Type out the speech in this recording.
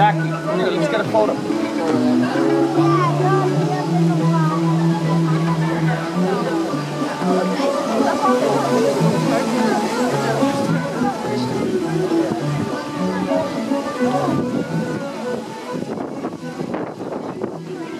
Jackie, let's get a photo.